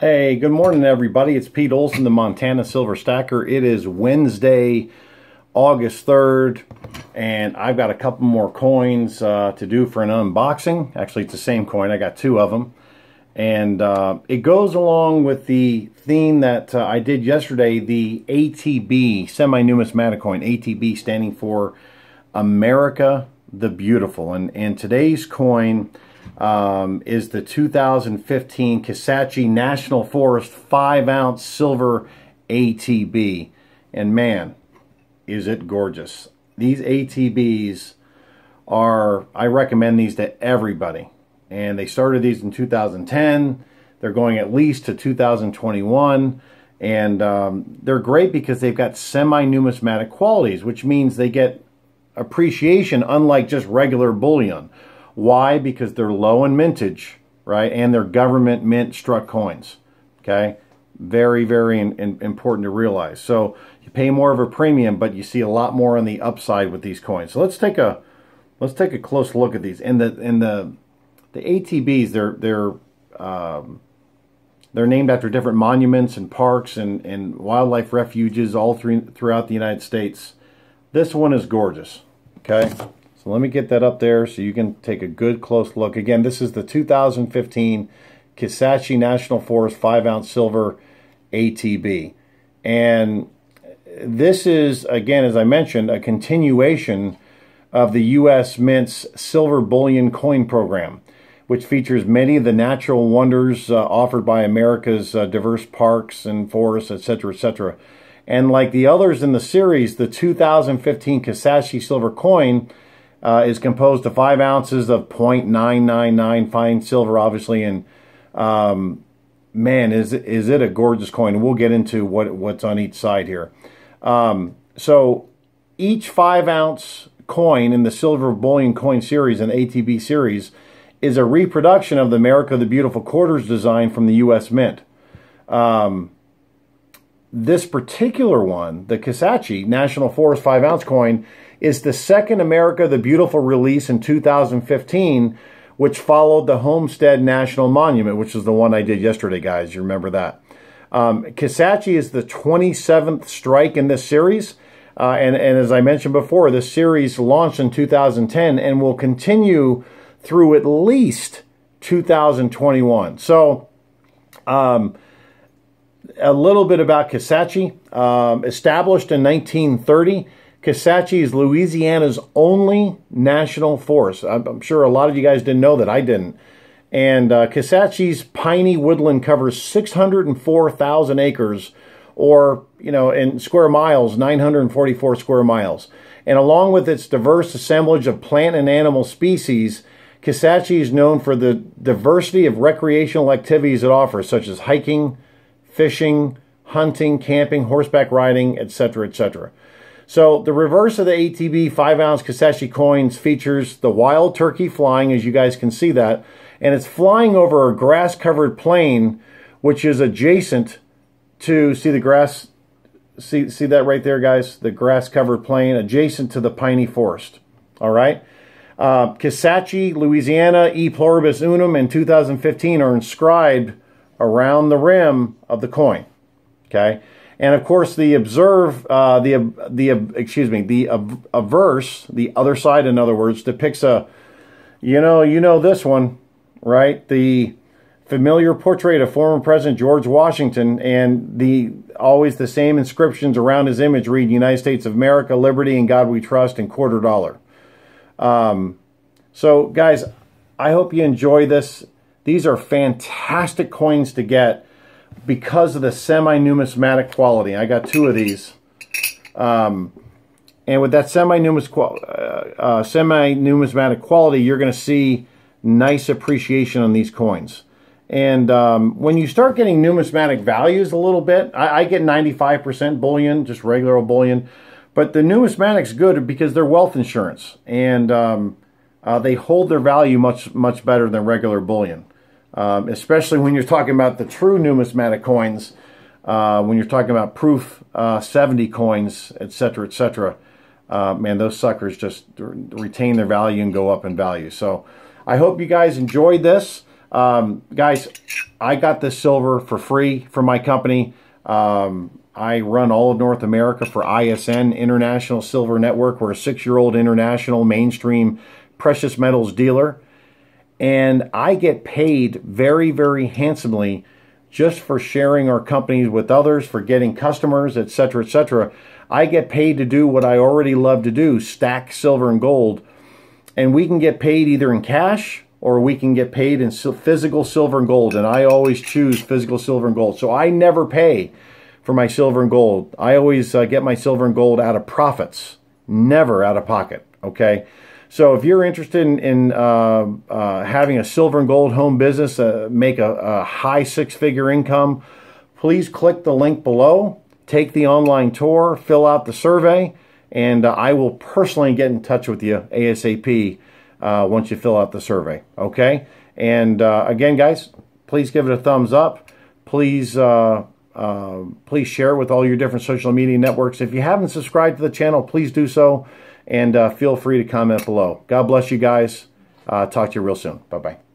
Hey, good morning, everybody. It's Pete Olson, the Montana Silver Stacker. It is Wednesday, August 3rd, and I've got a couple more coins uh, to do for an unboxing. Actually, it's the same coin. I got two of them. And uh, it goes along with the theme that uh, I did yesterday, the ATB, semi-numismatic coin, ATB standing for America the Beautiful. And, and today's coin um, is the 2015 Kisatchie National Forest 5 ounce silver ATB. And man, is it gorgeous. These ATBs are, I recommend these to everybody. And they started these in 2010. They're going at least to 2021. And um, they're great because they've got semi-numismatic qualities, which means they get appreciation unlike just regular bullion why? Because they're low in mintage, right? And they're government mint struck coins. Okay? Very, very in, in, important to realize. So you pay more of a premium, but you see a lot more on the upside with these coins. So let's take a let's take a close look at these. And the and the the ATBs, they're they're um, they're named after different monuments and parks and, and wildlife refuges all through, throughout the United States. This one is gorgeous. Okay. So let me get that up there so you can take a good close look. Again, this is the 2015 Kisatchie National Forest 5 ounce silver ATB. And this is, again, as I mentioned, a continuation of the U.S. Mint's Silver Bullion Coin Program, which features many of the natural wonders uh, offered by America's uh, diverse parks and forests, etc., etc. And like the others in the series, the 2015 Kisatchie Silver Coin uh, is composed of five ounces of 0.999 fine silver, obviously, and um, man, is is it a gorgeous coin? We'll get into what what's on each side here. Um, so each five ounce coin in the silver bullion coin series and ATB series is a reproduction of the America the Beautiful quarters design from the U.S. Mint. Um, this particular one, the Kisatchie National Forest 5 ounce coin, is the second America the Beautiful release in 2015, which followed the Homestead National Monument, which is the one I did yesterday, guys. You remember that. Um, Kisatchie is the 27th strike in this series. Uh, and, and as I mentioned before, this series launched in 2010 and will continue through at least 2021. So, um, a little bit about Kisatchie. Um, established in 1930, Kisatchie is Louisiana's only national forest. I'm, I'm, sure a lot of you guys didn't know that. I didn't. And uh, Kisatchie's piney woodland covers 604,000 acres, or, you know, in square miles, 944 square miles. And along with its diverse assemblage of plant and animal species, Kisatchie is known for the diversity of recreational activities it offers, such as hiking, fishing, hunting, camping, horseback riding, etc., etc. So the reverse of the ATB 5-ounce Kisatchie coins features the wild turkey flying, as you guys can see that, and it's flying over a grass-covered plain, which is adjacent to, see the grass, see, see that right there, guys? The grass-covered plain adjacent to the piney forest, all right? Uh, Louisiana, E pluribus unum in 2015 are inscribed around the rim of the coin, okay? And of course, the observe, uh, the the excuse me, the averse, the other side, in other words, depicts a, you know, you know this one, right? The familiar portrait of former President George Washington, and the always the same inscriptions around his image read "United States of America, Liberty, and God We Trust," and quarter dollar. Um, so, guys, I hope you enjoy this. These are fantastic coins to get because of the semi-numismatic quality. I got two of these. Um, and with that semi-numismatic uh, uh, semi quality, you're going to see nice appreciation on these coins. And um, when you start getting numismatic values a little bit, I, I get 95% bullion, just regular old bullion. But the numismatic's good because they're wealth insurance. And um, uh, they hold their value much, much better than regular bullion um, especially when you're talking about the true numismatic coins, uh, when you're talking about proof uh, 70 coins, etc., etc. Uh, man, those suckers just retain their value and go up in value. So I hope you guys enjoyed this. Um, guys, I got this silver for free from my company. Um, I run all of North America for ISN, International Silver Network. We're a six-year-old international mainstream precious metals dealer. And I get paid very, very handsomely just for sharing our companies with others, for getting customers, etc., etc. I get paid to do what I already love to do, stack silver and gold. And we can get paid either in cash or we can get paid in physical silver and gold. And I always choose physical silver and gold. So I never pay for my silver and gold. I always uh, get my silver and gold out of profits, never out of pocket. Okay. So if you're interested in, in uh, uh, having a silver and gold home business, uh, make a, a high six-figure income, please click the link below, take the online tour, fill out the survey, and uh, I will personally get in touch with you ASAP uh, once you fill out the survey. Okay? And uh, again, guys, please give it a thumbs up. Please uh, please share with all your different social media networks. If you haven't subscribed to the channel, please do so. And uh, feel free to comment below. God bless you guys. Uh, talk to you real soon. Bye-bye.